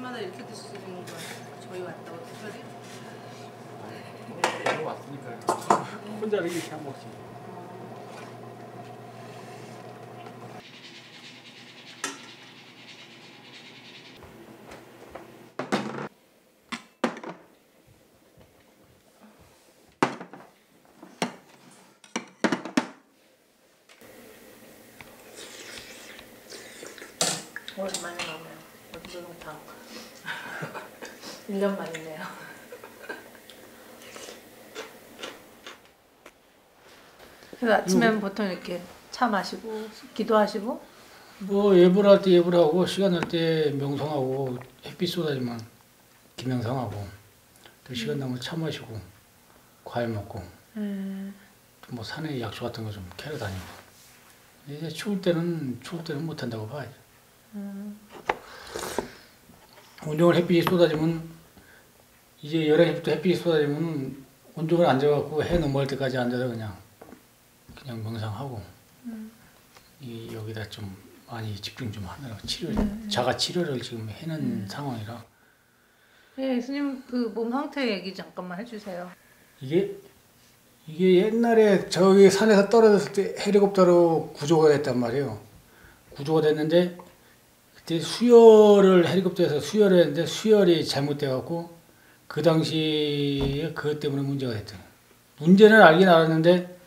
이렇게 드시는 거 저희 왔다고 특별히? 여기 왔으니까 혼자 이렇게 안 먹지. 오랜만에 나오네요. 연두동탕. 1년 만이네요. 그래서 아침에는 보통 이렇게 차 마시고 기도하시고? 뭐 예불 할때 예불하고 시간 날 때 명상하고 햇빛 쏟아지면 김명상하고 또 시간 나면 차 마시고 과일 먹고 음, 뭐 산에 약초 같은 거 좀 캐러 다니고. 이제 추울 때는 추울 때는 못 한다고 봐야죠. 온종일 햇빛이 쏟아지면 이제 11시부터 햇빛이 쏟아지면 온종일 앉아갖고 해 넘어갈 때까지 앉아서 그냥 그냥 명상하고 이 여기다 좀 많이 집중 좀 하느라고 치료 자가 치료를 지금 해는 상황이라 네, 스님 그 몸 상태 얘기 잠깐만 해주세요. 이게 이게 옛날에 저기 산에서 떨어졌을 때 헬리콥터로 구조가 됐단 말이에요. 구조가 됐는데 그때 수혈을 헬리콥터에서 수혈을 했는데 수혈이 잘못돼 갖고 그 당시에 그것 때문에 문제가 됐던. 문제는 알긴 알았는데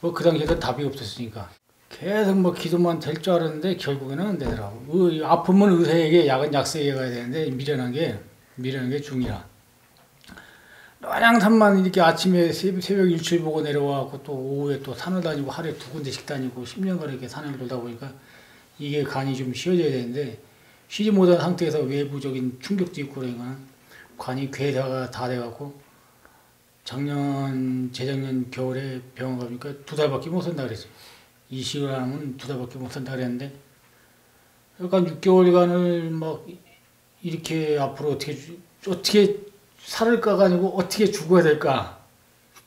뭐 그 당시에도 답이 없었으니까 계속 뭐 기도만 될 줄 알았는데 결국에는 안 되더라고. 의- 아프면 의사에게 약은 약사에게 가야 되는데 미련한 게 미련한 게 중이라. 노량산만 이렇게 아침에 새벽 일출 보고 내려와갖고 또 오후에 또 산을 다니고 하루에 두 군데씩 다니고 10년간 이렇게 산을 돌다 보니까 이게 간이 좀 쉬어져야 되는데 쉬지 못한 상태에서 외부적인 충격도 있고 그러니까 관이 괴사가 다 돼갖고 작년 재작년 겨울에 병원 가보니까 두 달밖에 못 산다 그랬어요. 이식을 하면 두 달밖에 못 산다 그랬는데 그러니까 6개월간을 막 이렇게 앞으로 어떻게 주- 어떻게 살을까가 아니고 어떻게 죽어야 될까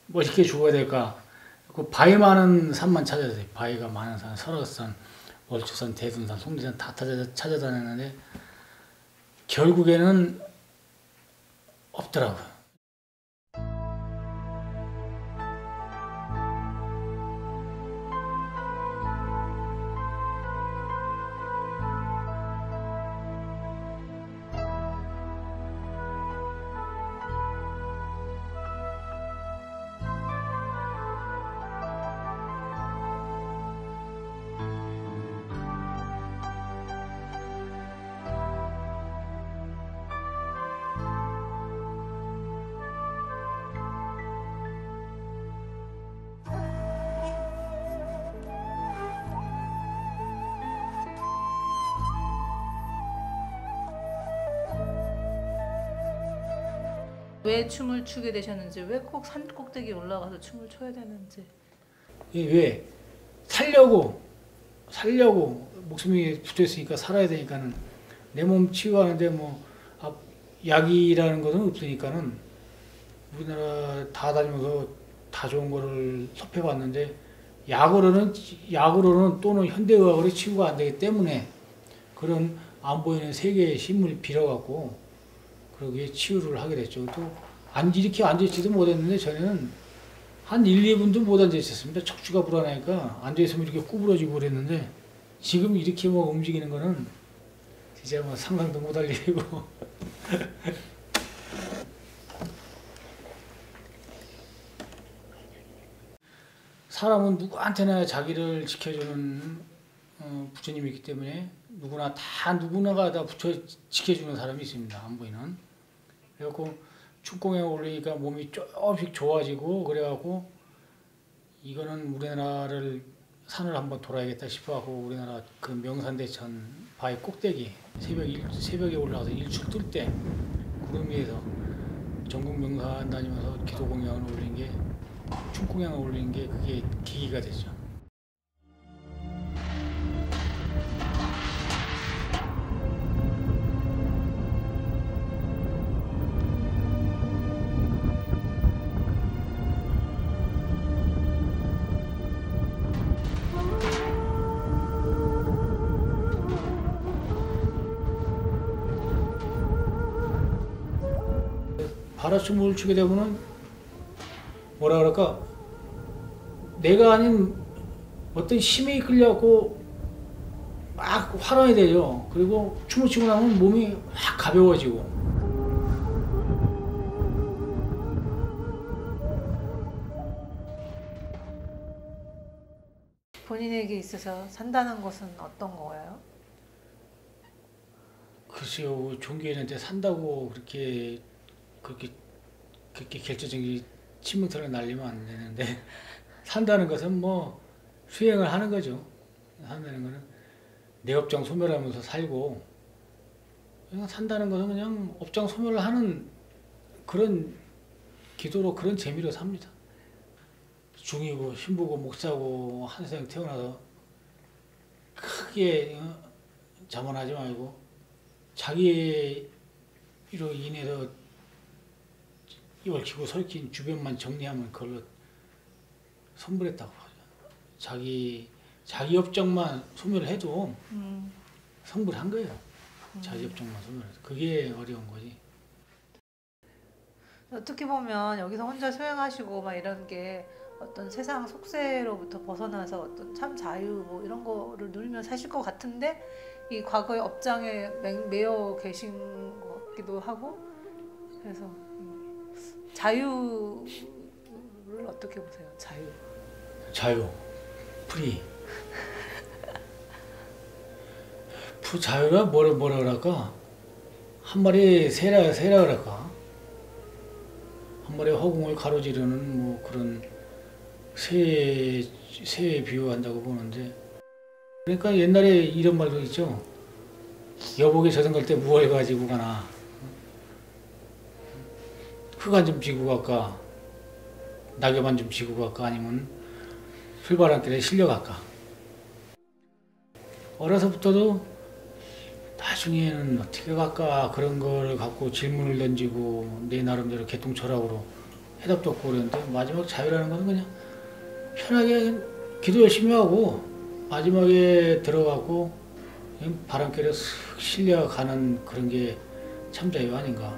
멋있게 죽어야 될까 그 바위 많은 산만 찾아다녔어요 바위가 많은 산 설악산 월초산 대둔산 송리산 다 찾아, 찾아다녔는데 결국에는 없더라고요 왜 춤을 추게 되셨는지 왜 꼭 산 꼭대기 올라가서 춤을 춰야 되는지. 왜 살려고 살려고 목숨이 붙어 있으니까 살아야 되니까는 내 몸 치유하는데 뭐 아, 약이라는 것은 없으니까는 우리나라 다 다니면서 다 좋은 거를 섭해봤는데 약으로는 약으로는 또는 현대의학으로 치유가 안 되기 때문에 그런 안 보이는 세계의 힘을 빌어갖고 그러기에 치유를 하게 됐죠. 또안 이렇게 앉아있지도 못했는데 전에는 한 1, 2분도 못 앉아 있었습니다. 척추가 불안하니까 앉아 있으면 이렇게 구부러지고 그랬는데 지금 이렇게 뭐 움직이는 거는 진짜 뭐 상상도 못할 일이고 사람은 누구한테나 자기를 지켜주는 어, 부처님이 있기 때문에 누구나 다 누구나가 다 붙여 지켜주는 사람이 있습니다. 안 보이는. 그래갖고 축공에 올리니까 몸이 조금씩 좋아지고 그래갖고 이거는 우리나라를 산을 한번 돌아야겠다 싶어갖고 우리나라 그 명산대천 바위 꼭대기 새벽 일, 새벽에 올라가서 일출 뜰 때 구름 위에서 전국 명산 다니면서 기도 공양을 올린 게 춤공양을 올린 게 그게 계기가 됐죠. 바라춤을 추게 되면은 뭐라 그럴까 내가 아닌 어떤 힘에 이끌려갖고 막 활용이 되죠. 그리고 춤을 추고 나면 몸이 확 가벼워지고 본인에게 있어서 산다는 것은 어떤 거예요? 글쎄요 종교인한테 산다고 그렇게 그렇게 그렇게 결정적인 치명타를 날리면 안 되는데 산다는 것은 뭐 수행을 하는 거죠. 산다는 거는 내 업장 소멸하면서 살고 그냥 산다는 것은 그냥 업장 소멸을 하는 그런 기도로 그런 재미로 삽니다. 중이고 신부고 목사고 한 생 태어나서 크게 어, 자만하지 말고 자기로 인해서 얽히고 설킨 주변만 정리하면 그걸로 선물했다고 하죠. 자기 자기 업적만 소멸 해도 음, 성불한 거예요. 자기 업적만 소멸해도 그게 어려운 거지. 어떻게 보면 여기서 혼자 수행하시고 막 이런 게 어떤 세상 속세로부터 벗어나서 어떤 참 자유 뭐 이런 거를 누리며 사실 것 같은데 이 과거의 업장에 맹- 매여 계신 것 같기도 하고 그래서 음, 자유를 어떻게 보세요? 자유. 자유, free. 부 자유가 뭐라 뭐라 그럴까? 한 마리 새라 새라 그럴까? 한 마리 허공을 가로지르는 뭐 그런 새 새에 비유한다고 보는데 그러니까 옛날에 이런 말도 있죠. 여복에 저승 갈 때 무얼 가지고 가나? 흙안 좀 지고 갈까? 낙엽만 좀 지고 갈까? 아니면 풀바람길에 실려 갈까? 어려서부터도 나중에는 어떻게 갈까 그런 걸 갖고 질문을 던지고 내 나름대로 개통철학으로 해답도 없고 그랬는데 마지막 자유라는 것은 그냥 편하게 기도 열심히 하고 마지막에 들어가고 바람결에 슥 실려가는 그런 게 참 자유 아닌가.